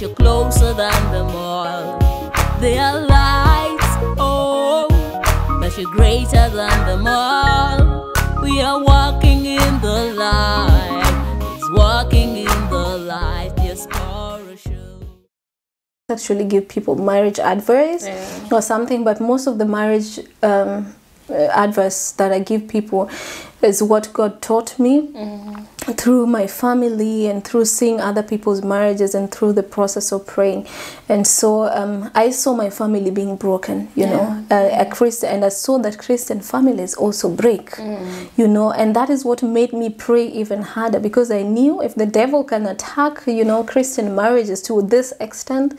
but you're closer than them all. They are lights, oh, but you're greater than them all. We are walking in the light. It's walking in the light. Yes, parachute. actually give people marriage advice or something but most of the marriage um, uh, advice that i give people is what god taught me through my family and through seeing other people's marriages and through the process of praying. And so um, i saw my family being broken you know. Uh, a christian and i saw that christian families also break you know. And that is what made me pray even harder because i knew if the devil can attack you know christian marriages to this extent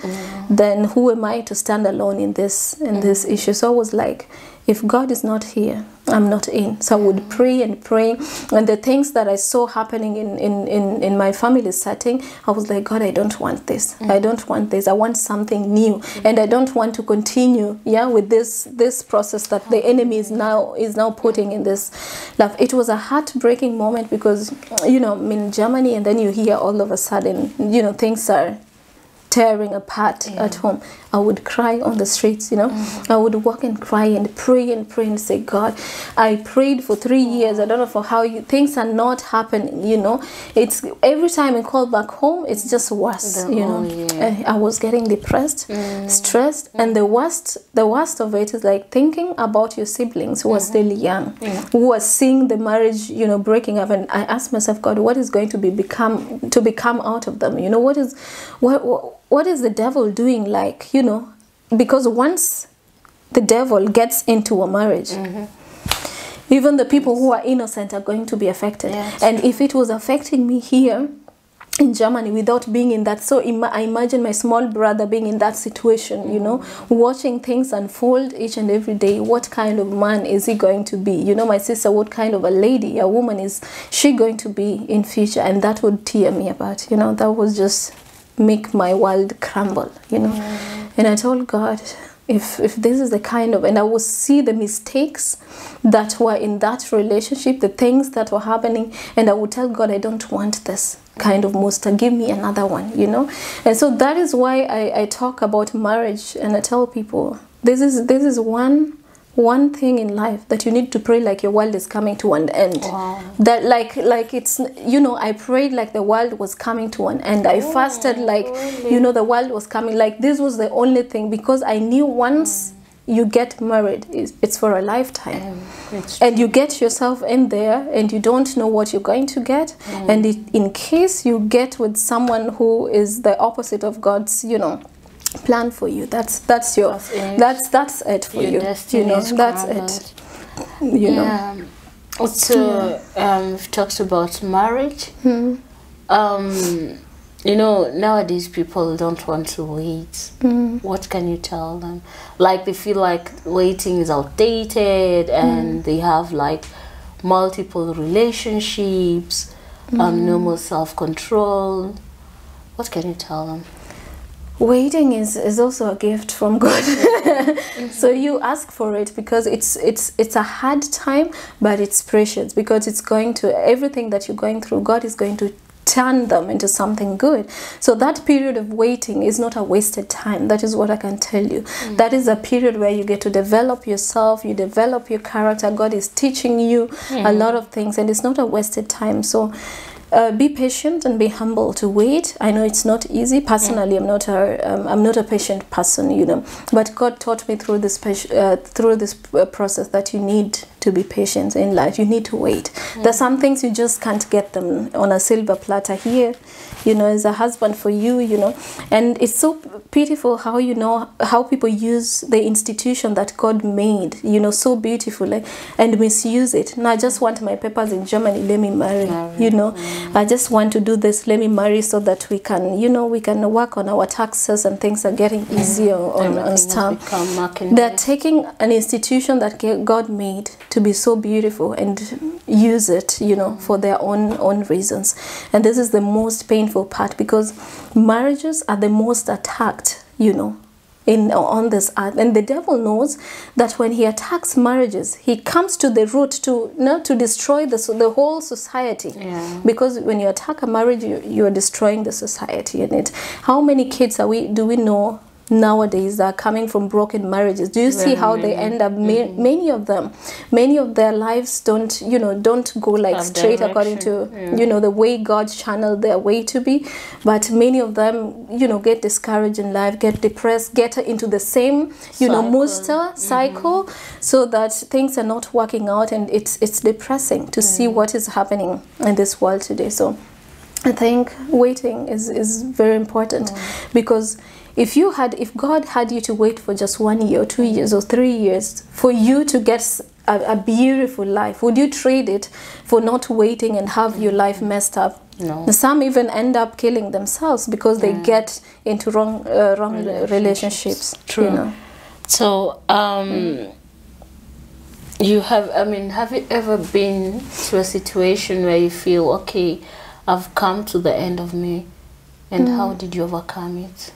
then who am i to stand alone in this in this issue? So i was like if God is not here, I'm not in. So I would pray and pray. And the things that I saw happening in, in, in, in my family setting, I was like, God, I don't want this. I mm. don't want this. I want something new. Mm. And I don't want to continue, yeah, with this this process that the mm. enemy is now is now putting in this love. It was a heartbreaking moment because you know, I'm in Germany and then you hear all of a sudden, you know, things are tearing apart at home. I would cry on the streets, you know. Mm. I would walk and cry and pray and pray and say, God, I prayed for three years. I don't know for how you things are not happening, you know. It's every time I call back home, it's just worse, The- you know. oh, yeah. I I was getting depressed, mm. stressed, and the mm. worst the worst of it is like thinking about your siblings who are still mm-hmm. young, who are seeing the marriage, you know, breaking up. And I asked myself, God, what is going to be become to become out of them? You know, what is what what, what is the devil doing? Like, you know, because once the devil gets into a marriage. Mm-hmm. Even the people who are innocent are going to be affected. Yes. And if it was affecting me here, in Germany without being in that. So ima- I imagine my small brother being in that situation, you know, mm-hmm. watching things unfold each and every day. What kind of man is he going to be? You know, my sister, what kind of a lady, a woman is she going to be in future? And that would tear me apart. You know, that was just make my world crumble. You know, mm. and I told God. If, if this is the kind of and I would see the mistakes that were in that relationship, the things that were happening, and I would tell God, I don't want this kind of monster. Give me another one, you know. And so that is why I, I talk about marriage and I tell people this is this is one one thing in life that you need to pray like your world is coming to an end. Wow. That like like it's you know I prayed like the world was coming to an end. I oh, fasted like you know the world was coming like this was the only thing because I knew once you get married it's, for a lifetime um, It's and you get yourself in there and you don't know what you're going to get mm. and it, in case you get with someone who is the opposite of god's you know plan for you that's that's your That's it. that's that's it for Your you you know that's it you know Yeah. So um, we've talked about marriage. Hmm. Um, you know, nowadays people don't want to wait. Hmm. What can you tell them? Like they feel like waiting is outdated, Hmm. and they have like multiple relationships, um, Hmm. no more self control. What can you tell them? Waiting is, is also a gift from god. Mm-hmm. So you ask for it because it's it's it's a hard time but it's precious because it's going to everything that you're going through god is going to turn them into something good. So that period of waiting is not a wasted time. That is what i can tell you. Mm. That is a period where you get to develop yourself you develop your character. God is teaching you a mm. lot of things and it's not a wasted time. So uh, be patient and be humble to wait. I know it's not easy. Personally, I'm not a um, I'm not a patient person, you know. But God taught me through this uh, through this uh, process that you need to be patient in life. You need to wait. There's some things you just can't get them on a silver platter here. You know, as a husband for you, you know, and it's so pitiful how you know how people use the institution that God made, you know, so beautifully and misuse it. Now I just want my papers in Germany. Let me marry. Marry. You know, I just want to do this. Let me marry so that we can, you know, we can work on our taxes and things are getting easier on, Everything on stuff. They're taking an institution that God made to be so beautiful and use it, you know, for their own own reasons. And this is the most painful part because marriages are the most attacked, you know, in on this earth and the devil knows that when he attacks marriages he comes to the root to you know, to destroy the, the whole society Yeah. because when you attack a marriage you, you are destroying the society in it how many kids are we do we know nowadays that are coming from broken marriages. Do you see how they end up? Ma- mm-hmm. many of them many of their lives don't you know don't go like Have straight according to direction, you know the way god channeled their way to be. But many of them you know get discouraged in life get depressed get into the same you know Cycle. muster mm-hmm. cycle so that things are not working out and it's it's depressing to see mm. what is happening in this world today. So I think waiting is, is very important mm. because if you had if God had you to wait for just one year or two years or three years for you to get a beautiful life, would you trade it for not waiting and have your life messed up? No. Some even end up killing themselves because they get into wrong uh, wrong relationships. Relationships. True. You know. So, um, you have, I mean, have you ever been to a situation where you feel, okay, I've come to the end of me? And how did you overcome it?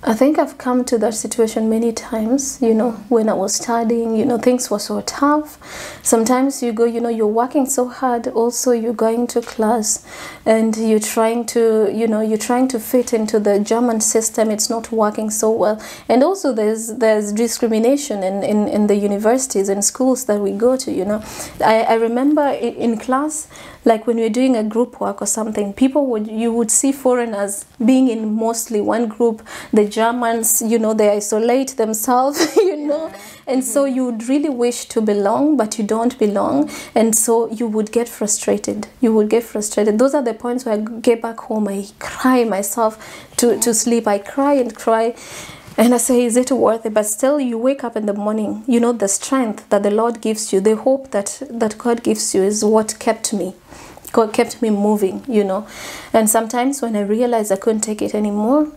I think I've come to that situation many times, you know, when I was studying, you know, things were so tough. Sometimes you go, you know, you're working so hard, also you're going to class and you're trying to, you know, you're trying to fit into the German system, it's not working so well. And also there's there's discrimination in, in, in the universities and schools that we go to, you know. I, I remember in, in class, like when we we're doing a group work or something, people would you would see foreigners being in mostly one group. The Germans, you know, they isolate themselves, you know, and so mm-hmm. you would really wish to belong, but you don't belong, and so you would get frustrated. You would get frustrated. Those are the points where I get back home, I cry myself to to sleep. I cry and cry. And I say, is it worth it? But still, you wake up in the morning. You know the strength that the Lord gives you, the hope that that God gives you, is what kept me. God kept me moving. You know, and sometimes when I realized I couldn't take it anymore,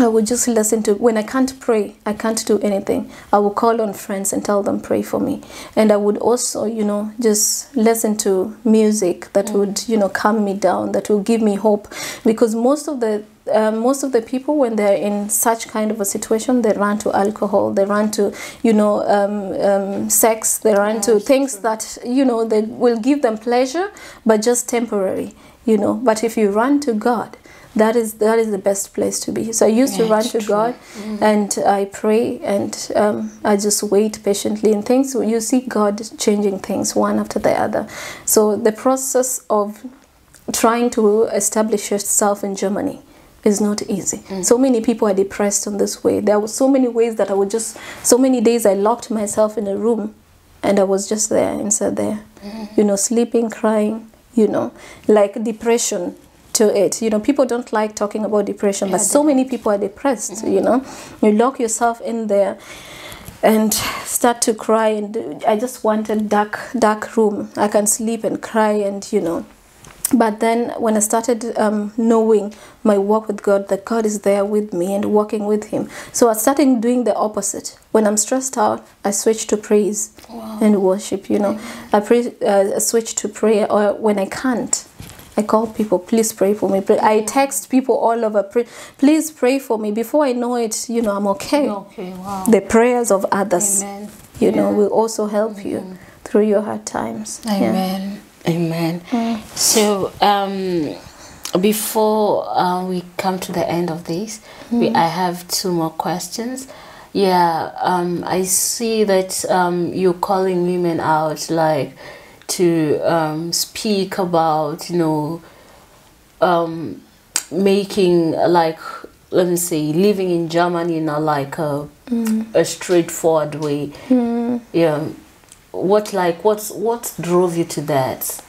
I would just listen to when I can't pray, I can't do anything. I will call on friends and tell them pray for me. And I would also, you know, just listen to music that would, you know, calm me down, that will give me hope. Because most of the uh, most of the people when they're in such kind of a situation they run to alcohol they run to you know um, um, sex they run to things that you know they will give them pleasure but just temporary you know but if you run to god that is that is the best place to be. So i used to run to true. god mm-hmm. and i pray and um, i just wait patiently and things. You see god changing things one after the other. So the process of trying to establish yourself in germany is not easy. Mm. So many people are depressed on this way. There were so many ways that i would just so many days i locked myself in a room and i was just there inside there. Mm-hmm. You know sleeping crying you know like depression to it. You know people don't like talking about depression but so many people are depressed you know. You lock yourself in there and start to cry and i just want a dark dark room. I can sleep and cry and you know. But then when i started um, knowing my walk with god that god is there with me and walking with him. So i started doing the opposite. When i'm stressed out i switch to praise and worship you know. I pray uh, I switch to prayer or when i can't I call people, please pray for me. I text people all over, please pray for me. Before I know it, you know, I'm okay. Okay, wow. The prayers of others, Amen. you know, will also help you through your hard times. Yeah. Amen. Amen. So, um, before uh, we come to the end of this, we, I have two more questions. Yeah, um, I see that um, you're calling women out, like to um, speak about, you know, um, making like let me say living in Germany in a like a a straightforward way. Yeah. What like what's what drove you to that?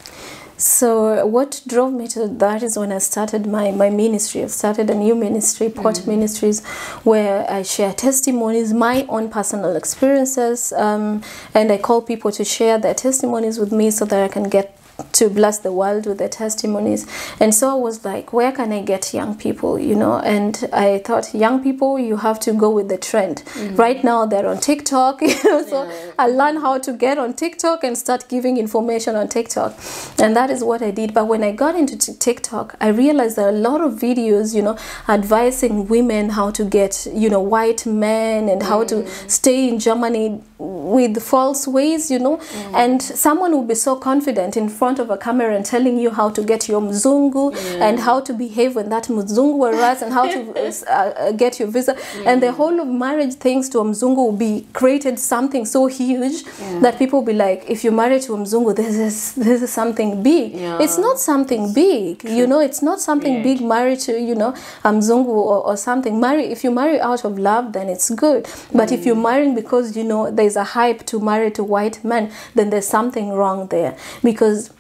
So what drove me to that is when I started my, my ministry. I've started a new ministry, POT Ministries, where I share testimonies, my own personal experiences, um, and I call people to share their testimonies with me so that I can get to bless the world with their testimonies. And so I was like, where can I get young people, you know? And I thought, young people, you have to go with the trend. Mm. Right now, they're on TikTok, you know, so I learned how to get on TikTok and start giving information on TikTok. And that is what I did. But when I got into t- TikTok, I realized there are a lot of videos, you know, advising women how to get, you know, white men and how to mm. stay in Germany with false ways, you know. Mm. And someone will be so confident in front of a camera and telling you how to get your mzungu and how to behave when that mzungu arrives and how to uh, uh, get your visa. And the whole of marriage things to a mzungu will be created something so huge that people will be like, if you marry to a mzungu, this is this is something big. It's not something big, you know. It's not something Yeah. big. Marry to you know a mzungu or, or something. Marry if you marry out of love, then it's good. But if you're marrying because you know there's a hype to marry to white men, then there's something wrong there because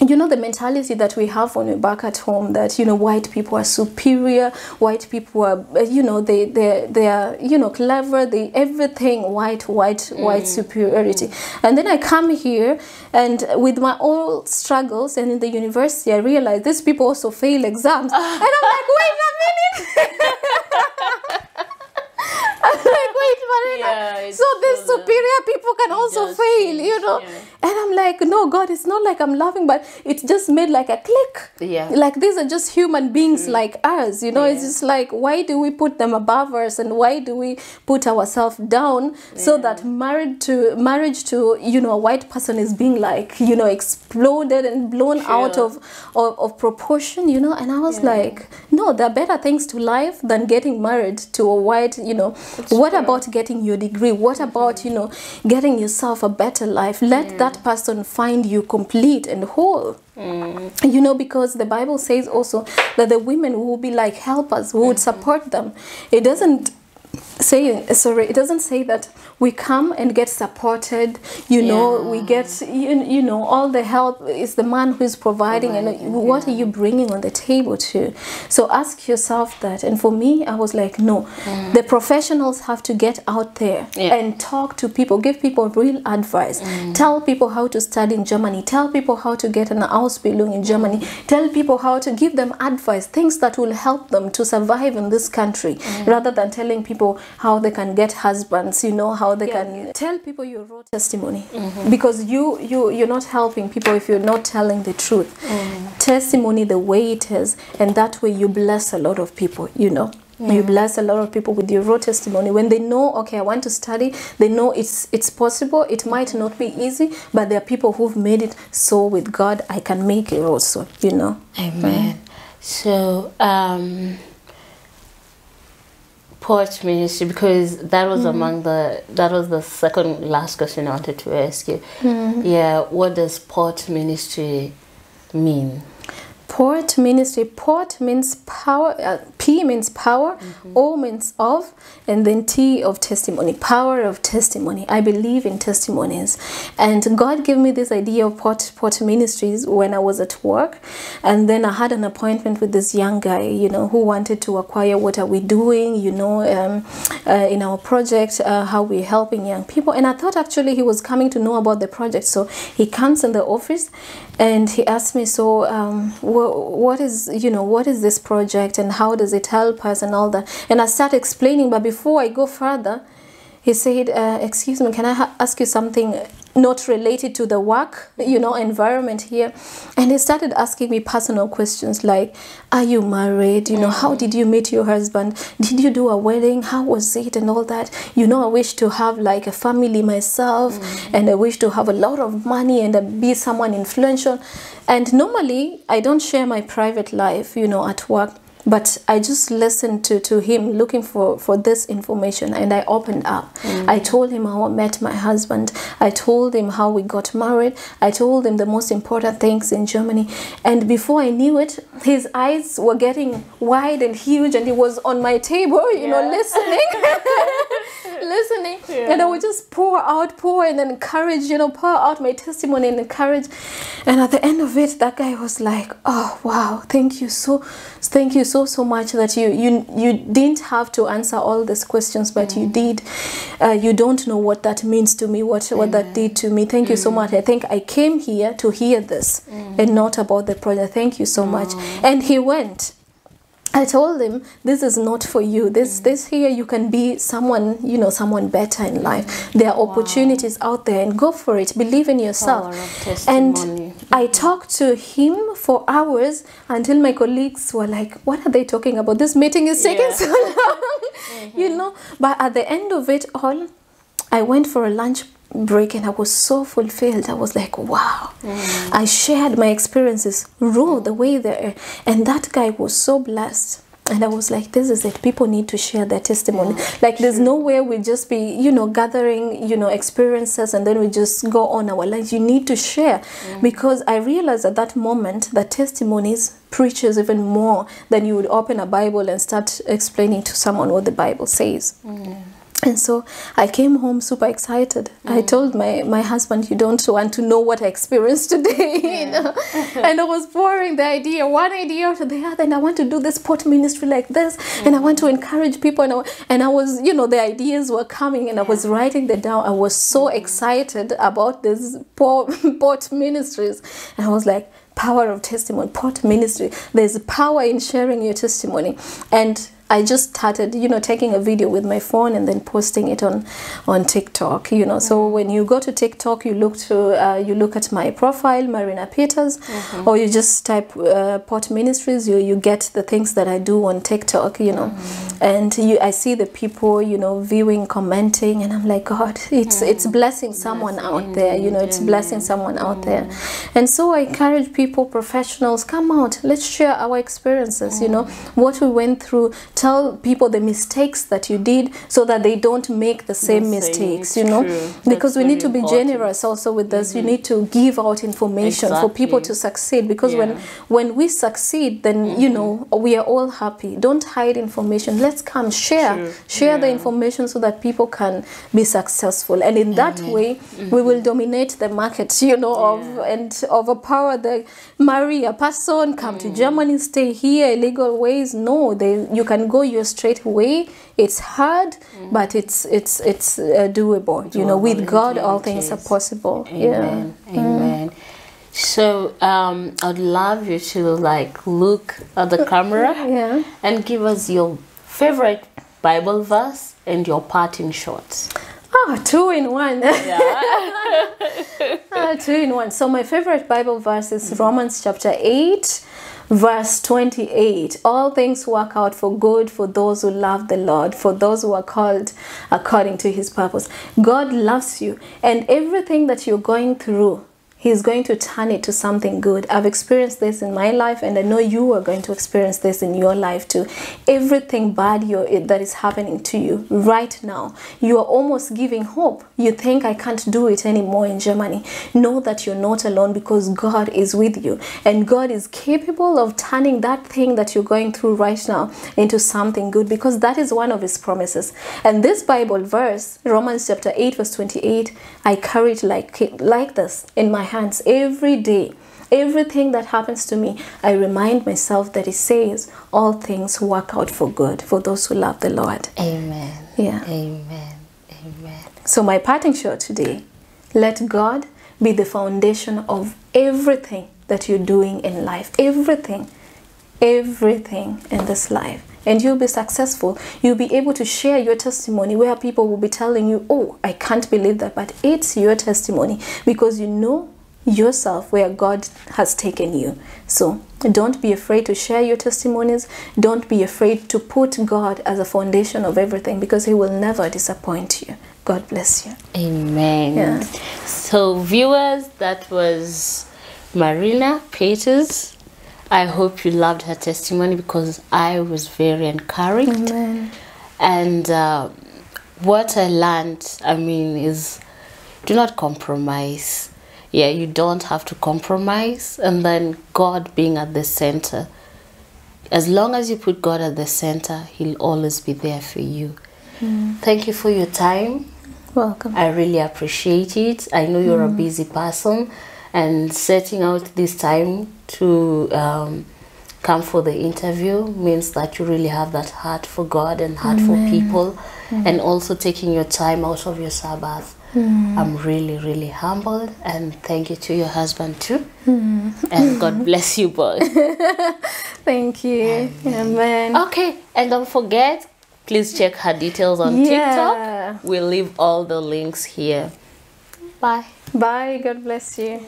you know the mentality that we have when we're back at home that you know white people are superior white people are you know they they they are you know clever they everything white white white superiority and then i come here and with my own struggles and in the university i realized these people also fail exams and i'm like wait a minute I'm like, wait, Marina. Yeah, so these superior people can also fail, you know. yeah. And I'm like, no, God, it's not like I'm laughing, but it just made like a click. Yeah. Like these are just human beings mm-hmm. like us, you know. It's just like, why do we put them above us, and why do we put ourselves down so that married to marriage to you know a white person is being like you know exploded and blown out of, of of proportion, you know. And I was like, no, there are better things to life than getting married to a white, you know. what about getting your degree? What about mm-hmm. you know getting yourself a better life? Let that person find you complete and whole. You know, because the Bible says also that the women will be like helpers who would mm-hmm. support them. It doesn't say sorry it doesn't say that we come and get supported you know we get you, you know all the help is the man who is providing and what are you bringing on the table too so ask yourself that. And for me i was like no. Mm. The professionals have to get out there Yeah. and talk to people give people real advice. Mm. Tell people how to study in germany. Tell people how to get an ausbildung in germany. Tell people how to give them advice things that will help them to survive in this country mm. rather than telling people how they can get husbands you know how they can tell people your raw testimony. Because you you you're not helping people if you're not telling the truth. Testimony the way it is and that way you bless a lot of people you know. You bless a lot of people with your raw testimony. When they know okay i want to study they know it's it's possible it might not be easy but there are people who've made it so with god i can make it also you know. Amen. So, um, POT ministry because that was mm-hmm. among the that was the second last question I wanted to ask you. Mm-hmm. Yeah, what does POT ministry mean? POT ministry. POT means power. Uh, P means power. O means of, and then T of testimony. Power of testimony. I believe in testimonies, and God gave me this idea of POT POT ministries when I was at work, and then I had an appointment with this young guy. You know, who wanted to acquire what are we doing. You know, um, uh, in our project, uh, how we're helping young people, and I thought actually he was coming to know about the project. So he comes in the office, and he asked me, so um, wh- what is you know what is this project and how does it help us and all that. And i start explaining but before i go further he said uh, excuse me can i ask you something not related to the work you know environment here. And he started asking me personal questions like are you married? You know how did you meet your husband? Did you do a wedding? How was it? And all that. You know i wish to have like a family myself and i wish to have a lot of money and uh, be someone influential. And normally i don't share my private life you know at work but i just listened to, to him looking for, for this information and i opened up. Mm. I told him how i met my husband. I told him how we got married. I told him the most important things in germany. And before i knew it his eyes were getting wide and huge and he was on my table you know listening listening. And I would just pour out, pour and encourage, you know, pour out my testimony and encourage. And at the end of it, that guy was like, "Oh wow, thank you so, thank you so so much that you you you didn't have to answer all these questions, but you mm. did. Uh, you don't know what that means to me, what what that mm. did to me. Thank you so mm. much. I think I came here to hear this and not about the project. Thank you so much." And he went. I told him this is not for you. This mm. this here you can be someone you know someone better in life. There are opportunities out there and go for it. Believe in yourself. Power of testimony. And I talked to him for hours until my colleagues were like, "What are they talking about? This meeting is taking Yeah. so long." You mm-hmm. know. But at the end of it all, I went for a lunch break and I was so fulfilled. I was like, wow. Mm. I shared my experiences raw the way there. And that guy was so blessed. And I was like, this is it. People need to share their testimony. like, there's no way we just be, you know, gathering, you know, experiences and then we just go on our lives. You need to share. Because I realized at that moment that testimonies preaches even more than you would open a Bible and start explaining to someone what the Bible says. Mm. And so I came home super excited. I mm. told my, my husband, You don't want to know what I experienced today. you know? and I was pouring the idea, one idea after the other. And I want to do this POT ministry like this. And I mm. want to encourage people. And I, and I was, you know, the ideas were coming and I was writing them down. I was so mm. excited about this POT, POT ministries. And I was like, power of testimony, POT ministry. There's power in sharing your testimony. And I just started, you know, taking a video with my phone and then posting it on on TikTok. You know, so when you go to TikTok, you look to uh, you look at my profile, Marina Peters, or you just type uh, POT Ministries. You you get the things that I do on TikTok. You know, and you I see the people, you know, viewing, commenting, and I'm like, God, it's it's blessing someone out there. You know, it's blessing someone out there, and so I encourage people, professionals, come out. Let's share our experiences. You know, what we went through tell people the mistakes that you did so that they don't make the same same, mistakes you know? true. because That's we need to be important. generous also with this. You mm-hmm. need to give out information for people to succeed because when Yeah. when we succeed then you mm-hmm. know we are all happy. Don't hide information. Let's come share True. share the information so that people can be successful. And in that mm-hmm. way we will dominate the market you know of and overpower the marry a person come to mm. germany stay here illegal ways. No they you can go your straight way it's hard but it's it's it's uh, doable, you know with god all things are possible Amen. Amen. So um, I'd love you to like look at the camera yeah yeah and give us your favorite Bible verse and your parting shots. Ah, two in one. Ah, two in one. So my favorite Bible verse is Romans chapter 8, verse 28. All things work out for good for those who love the Lord, for those who are called according to his purpose. God loves you, and everything that you're going through, He's going to turn it to something good. I've experienced this in my life, and I know you are going to experience this in your life too. Everything bad that is happening to you right now, you are almost giving hope. You think, I can't do it anymore in Germany. Know that you're not alone because God is with you, and God is capable of turning that thing that you're going through right now into something good because that is one of His promises. And this Bible verse, Romans chapter 8, verse 28, I carry it like, like this in my hands every day. Everything that happens to me, I remind myself that it says all things work out for good for those who love the Lord. Amen. Yeah. Amen. Amen. So, my parting shot today let God be the foundation of everything that you're doing in life. Everything. Everything in this life. And you'll be successful. You'll be able to share your testimony where people will be telling you, Oh, I can't believe that. But it's your testimony because you know yourself where God has taken you. So don't be afraid to share your testimonies. Don't be afraid to put God as a foundation of everything because He will never disappoint you. God bless you. Amen. Yeah. So, viewers, that was Marina Peters. I hope you loved her testimony because I was very encouraged. Amen. And uh, what I learned, I mean, is do not compromise. Yeah, you don't have to compromise. And then God being at the center. As long as you put God at the center, He'll always be there for you. Thank you for your time. Welcome. I really appreciate it. I know you're a busy person, and setting out this time to um, come for the interview means that you really have that heart for God and heart for people, and also taking your time out of your Sabbath. Mm. I'm really, really humbled, and thank you to your husband too. Mm. And God bless you both. Thank you. Amen. Okay, and don't forget, please check her details on Yeah. TikTok. We'll leave all the links here. Bye. Bye. God bless you.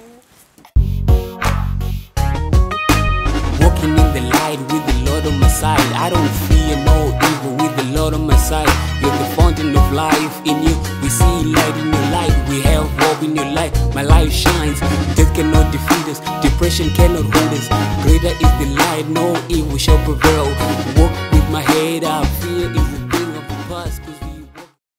Walking in the light with the Lord on my side. I don't fear no evil with the Lord on my side. You're the fountain of life in you. We see light in your light. We have hope in your light. My life shines. Death cannot defeat us. Depression cannot hold us. Greater is the light. No evil shall prevail. Walk with my head up. Fear is